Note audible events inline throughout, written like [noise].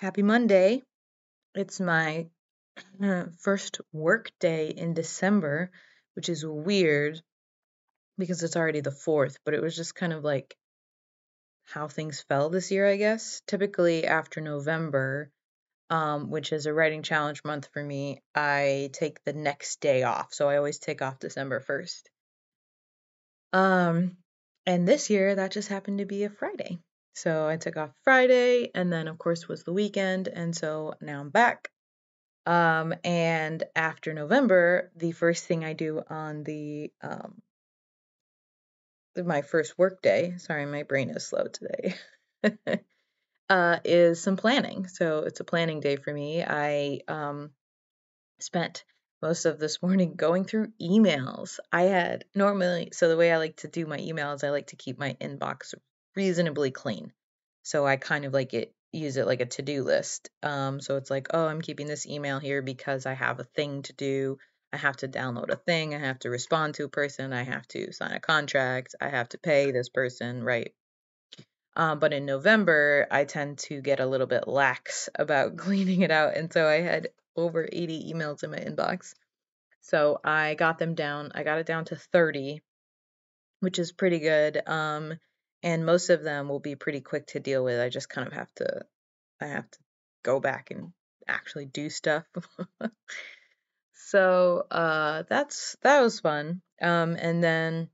Happy Monday. It's my [clears throat] first work day in December, which is weird because it's already the 4th, but it was just kind of like how things fell this year, I guess. Typically, after November, um, which is a writing challenge month for me, I take the next day off. So I always take off December 1st. Um, and this year, that just happened to be a Friday. So I took off Friday, and then, of course, was the weekend. And so now I'm back. Um, and after November, the first thing I do on the um, my first work day, sorry, my brain is slow today, [laughs] uh, is some planning. So it's a planning day for me. I um, spent most of this morning going through emails. I had normally, so the way I like to do my emails, I like to keep my inbox reasonably clean. So I kind of like it use it like a to-do list. Um, so it's like, oh, I'm keeping this email here because I have a thing to do. I have to download a thing. I have to respond to a person. I have to sign a contract. I have to pay this person, right? Um, but in November, I tend to get a little bit lax [laughs] about cleaning it out. And so I had over 80 emails in my inbox. So I got them down. I got it down to 30, which is pretty good. Um, and most of them will be pretty quick to deal with. I just kind of have to I have to go back and actually do stuff. [laughs] so uh that's that was fun. Um and then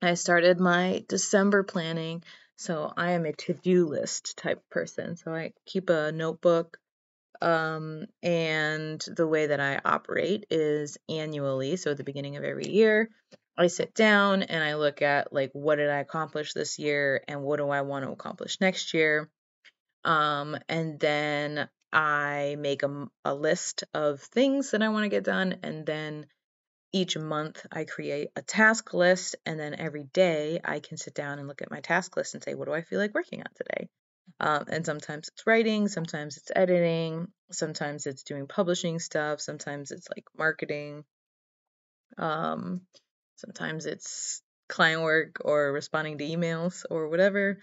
I started my December planning. So I am a to-do list type person. So I keep a notebook um and the way that I operate is annually, so at the beginning of every year, I sit down and I look at like what did I accomplish this year and what do I want to accomplish next year. Um, and then I make a, a list of things that I want to get done. And then each month I create a task list. And then every day I can sit down and look at my task list and say, what do I feel like working on today? Um, and sometimes it's writing, sometimes it's editing, sometimes it's doing publishing stuff, sometimes it's like marketing. Um, Sometimes it's client work or responding to emails or whatever.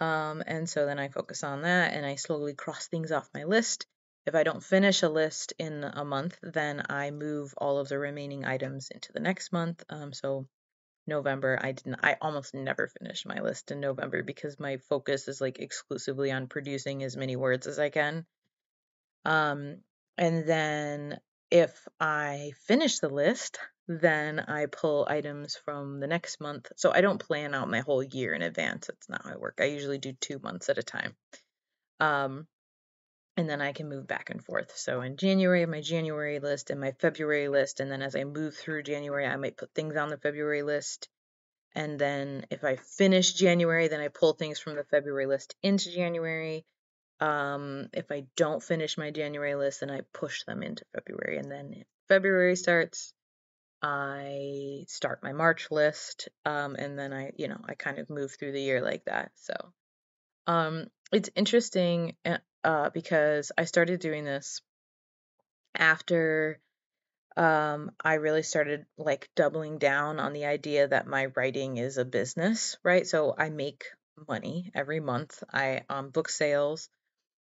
Um, and so then I focus on that and I slowly cross things off my list. If I don't finish a list in a month, then I move all of the remaining items into the next month. Um, so November, I didn't, I almost never finish my list in November because my focus is like exclusively on producing as many words as I can. Um, and then if I finish the list, then I pull items from the next month. So I don't plan out my whole year in advance. That's not how I work. I usually do two months at a time. Um, and then I can move back and forth. So in January, my January list and my February list. And then as I move through January, I might put things on the February list. And then if I finish January, then I pull things from the February list into January. Um, if I don't finish my January list, then I push them into February. And then February starts, I start my March list, um, and then I, you know, I kind of move through the year like that. So, um, it's interesting eh, uh, because I started doing this after um, I really started like doubling down on the idea that my writing is a business, right? So I make money every month. I um, book sales.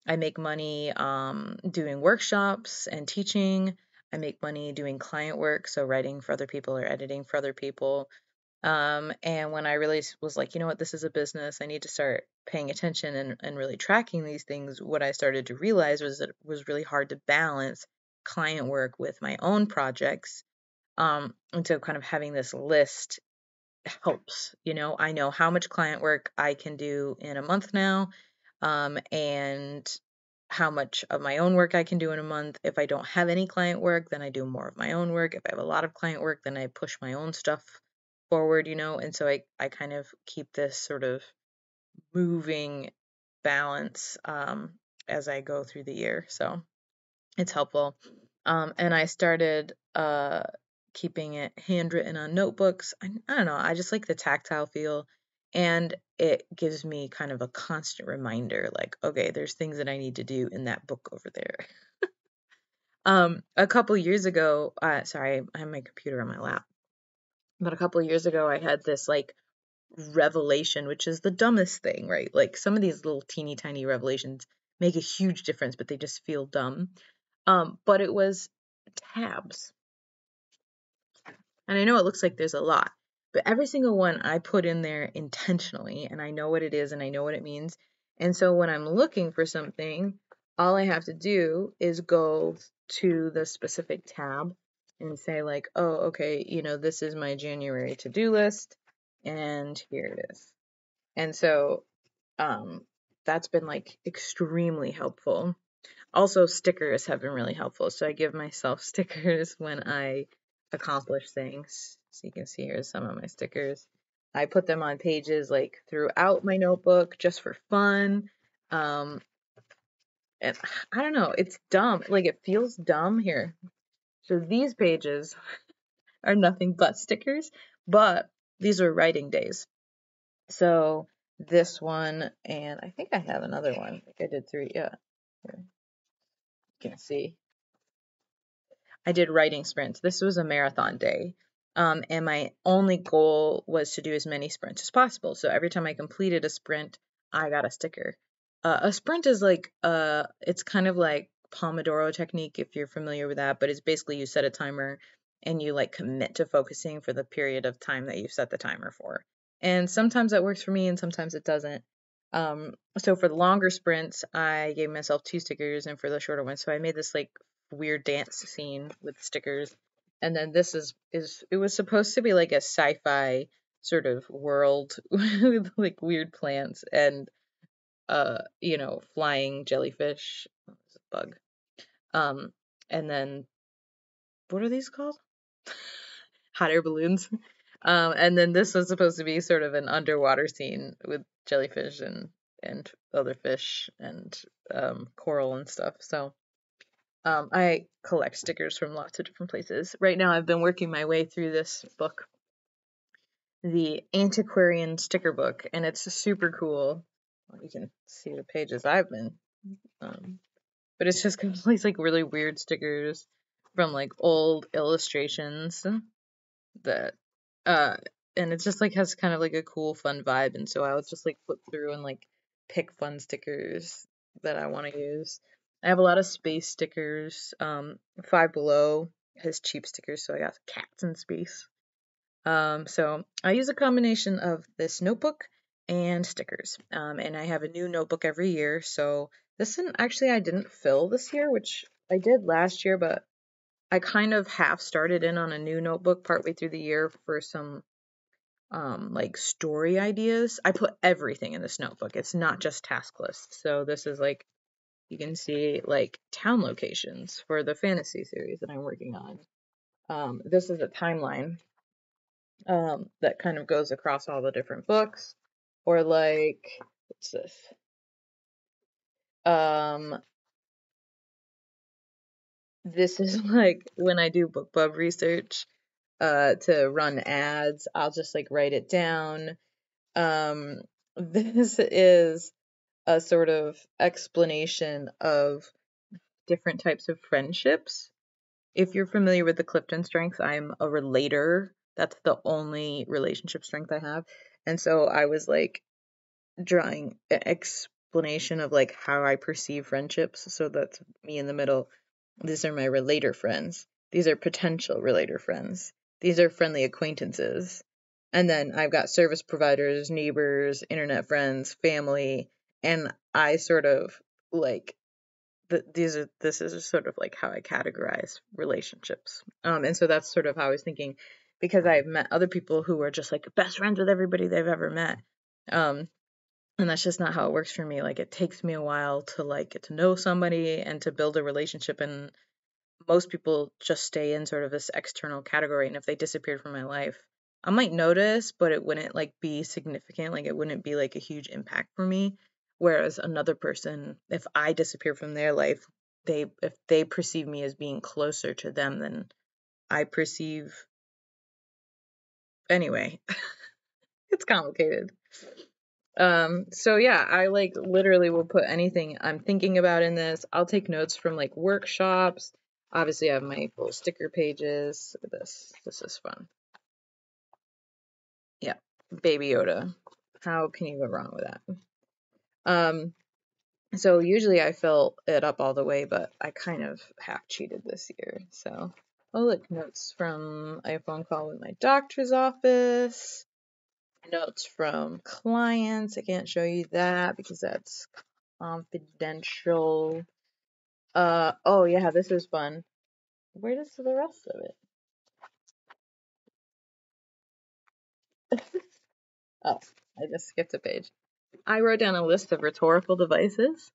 I make money um, doing workshops and teaching. I make money doing client work, so writing for other people or editing for other people. Um, and when I really was like, you know what, this is a business, I need to start paying attention and, and really tracking these things, what I started to realize was that it was really hard to balance client work with my own projects. Um, and so kind of having this list helps. You know, I know how much client work I can do in a month now. Um, and how much of my own work I can do in a month. If I don't have any client work, then I do more of my own work. If I have a lot of client work, then I push my own stuff forward, you know. And so I, I kind of keep this sort of moving balance um, as I go through the year. So it's helpful. Um, and I started uh, keeping it handwritten on notebooks. I, I don't know. I just like the tactile feel and it gives me kind of a constant reminder like okay there's things that i need to do in that book over there [laughs] um a couple years ago uh sorry i have my computer on my lap but a couple years ago i had this like revelation which is the dumbest thing right like some of these little teeny tiny revelations make a huge difference, but they just feel dumb. Um, but it was tabs. And I know it looks like there's a lot, but every single one I put in there intentionally and I know what it is and I know what it means. And so when I'm looking for something, all I have to do is go to the specific tab and say like, oh, okay, you know, this is my January to-do list and here it is. And so um that's been like extremely helpful. Also stickers have been really helpful. So I give myself [laughs] stickers when I accomplish things. So you can see here's some of my stickers. I put them on pages like throughout my notebook just for fun. Um, and I don't know, it's dumb. Like it feels dumb here. So these pages [laughs] are nothing but stickers, but these are writing days. So this one, and I think I have another one. I I did three. Yeah. You can see. I did writing sprints. This was a marathon day. Um, and my only goal was to do as many sprints as possible. So every time I completed a sprint, I got a sticker. Uh, a sprint is like uh, it's kind of like Pomodoro technique if you're familiar with that, but it's basically you set a timer and you like commit to focusing for the period of time that you've set the timer for. And sometimes that works for me and sometimes it doesn't. Um, so for the longer sprints, I gave myself two stickers, and for the shorter ones, so I made this like weird dance scene with stickers. And then this is is it was supposed to be like a sci-fi sort of world [laughs] with like weird plants and uh you know flying jellyfish. Oh, bug. Um and then what are these called? [laughs] Hot air balloons. Um and then this was supposed to be sort of an underwater scene with jellyfish and and other fish and um coral and stuff. So um, I collect stickers from lots of different places. Right now, I've been working my way through this book, the Antiquarian Sticker Book, and it's super cool. You can see the pages I've been, um, but it's just [laughs] complete like really weird stickers from like old illustrations that, uh, and it just like has kind of like a cool, fun vibe. And so I was just like flip through and like pick fun stickers that I want to use. I have a lot of space stickers. Um, Five Below has cheap stickers, so I got cats in space. Um, so I use a combination of this notebook and stickers. Um, and I have a new notebook every year. So this one actually I didn't fill this year, which I did last year, but I kind of half started in on a new notebook partway through the year for some um like story ideas. I put everything in this notebook. It's not just task lists. So this is like you can see like town locations for the fantasy series that I'm working on. Um, this is a timeline um, that kind of goes across all the different books. Or like, what's this? Um, this is [laughs] like when I do BookBub research uh, to run ads, I'll just like write it down. Um, [laughs] this is a sort of explanation of different types of friendships. If you're familiar with the Clifton strengths, I'm a relator. That's the only relationship strength I have. And so I was like drawing an explanation of like how I perceive friendships. So that's me in the middle. These are my relator friends. These are potential relator friends. These are friendly acquaintances. And then I've got service providers, neighbors, internet friends, family, and I sort of like the, these are this is sort of like how I categorize relationships. Um, and so that's sort of how I was thinking because I've met other people who are just like best friends with everybody they've ever met. Um, and that's just not how it works for me. Like it takes me a while to like get to know somebody and to build a relationship and most people just stay in sort of this external category and if they disappeared from my life I might notice but it wouldn't like be significant like it wouldn't be like a huge impact for me Whereas another person, if I disappear from their life, they if they perceive me as being closer to them than I perceive anyway. [laughs] it's complicated. Um so yeah, I like literally will put anything I'm thinking about in this. I'll take notes from like workshops. Obviously I have my little sticker pages. This. This is fun. Yeah, Baby Yoda. How can you go wrong with that? Um, So usually I fill it up all the way, but I kind of half cheated this year. So, oh look, notes from a phone call with my doctor's office, notes from clients. I can't show you that because that's confidential. Uh oh yeah, this is fun. Where does the rest of it? [laughs] oh, I just skipped a page. I wrote down a list of rhetorical devices.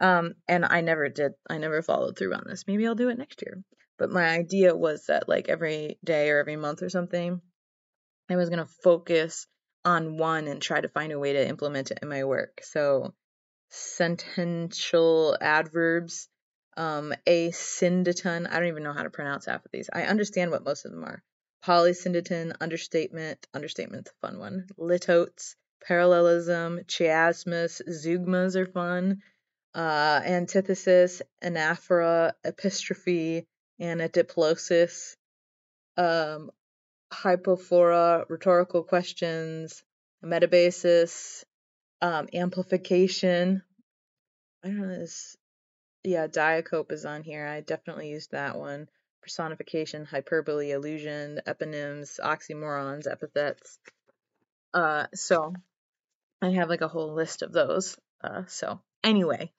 Um, and I never did, I never followed through on this. Maybe I'll do it next year. But my idea was that, like, every day or every month or something, I was going to focus on one and try to find a way to implement it in my work. So, sentential adverbs, um, asyndeton, I don't even know how to pronounce half of these. I understand what most of them are. Polysyndeton, understatement, understatement's a fun one. Litotes, parallelism, chiasmus, zeugmas are fun. Uh, antithesis, anaphora, epistrophe, anadiplosis, um, hypophora, rhetorical questions, metabasis, um, amplification. I don't know this. Yeah, diacope is on here. I definitely used that one. Personification, hyperbole, allusion, eponyms, oxymorons, epithets. Uh, so I have like a whole list of those. Uh, so anyway,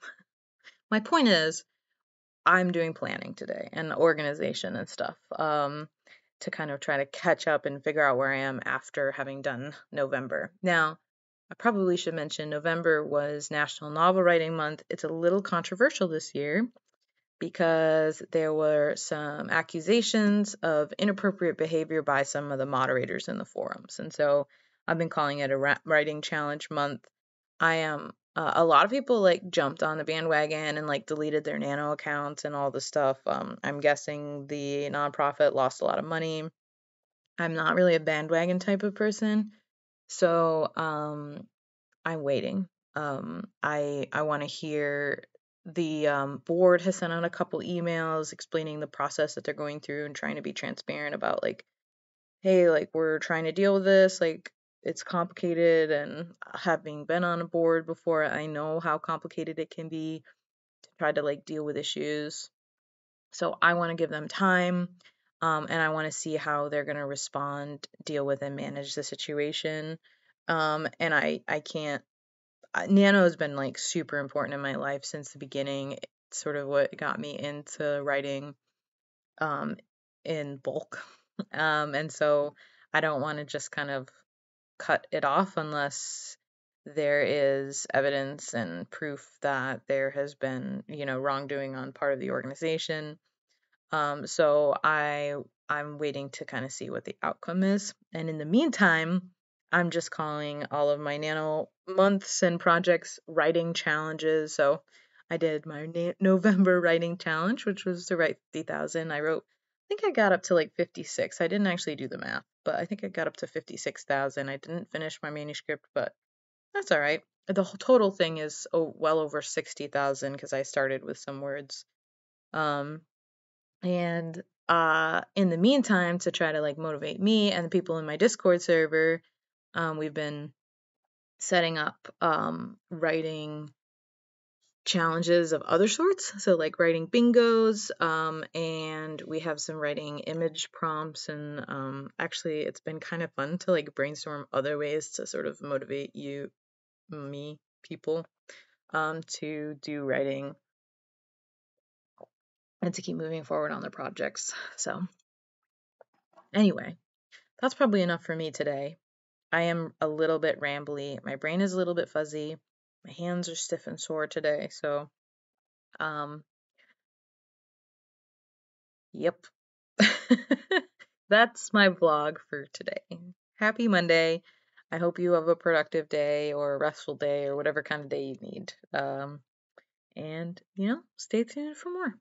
my point is, I'm doing planning today and organization and stuff. Um, to kind of try to catch up and figure out where I am after having done November. Now, I probably should mention November was National Novel Writing Month. It's a little controversial this year because there were some accusations of inappropriate behavior by some of the moderators in the forums. And so I've been calling it a writing challenge month. I am uh, a lot of people like jumped on the bandwagon and like deleted their nano accounts and all the stuff. Um, I'm guessing the nonprofit lost a lot of money. I'm not really a bandwagon type of person, so um, I'm waiting. Um, I I want to hear the um, board has sent out a couple emails explaining the process that they're going through and trying to be transparent about like, hey, like we're trying to deal with this, like it's complicated and having been on a board before i know how complicated it can be to try to like deal with issues. So i want to give them time um, and i want to see how they're going to respond deal with and manage the situation. Um, and i i can't nano has been like super important in my life since the beginning. It's sort of what got me into writing um, in bulk. [laughs] Um, and so i don't want to just kind of cut it off unless there is evidence and proof that there has been, you know, wrongdoing on part of the organization. Um, so I I'm waiting to kind of see what the outcome is. And in the meantime, I'm just calling all of my nano months and projects writing challenges. So I did my na- [laughs] November writing challenge, which was to write 50,000. I wrote I think I got up to like 56. I didn't actually do the math, but I think I got up to 56,000. I didn't finish my manuscript, but that's all right. The whole total thing is oh, well over 60,000 because I started with some words. Um, and uh, in the meantime, to try to like motivate me and the people in my Discord server, um, we've been setting up um, writing challenges of other sorts. So, like writing bingos, um, and we have some writing image prompts. And um, actually, it's been kind of fun to like brainstorm other ways to sort of motivate you, me, people, um, to do writing and to keep moving forward on their projects. So, anyway, that's probably enough for me today. I am a little bit rambly. My brain is a little bit fuzzy my hands are stiff and sore today, so um yep. [laughs] That's my vlog for today. Happy Monday. I hope you have a productive day or a restful day or whatever kind of day you need. Um and you know, stay tuned for more.